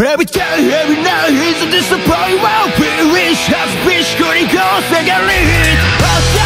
Every day, every night it's a disappointment We wish have wish couldn't go second lead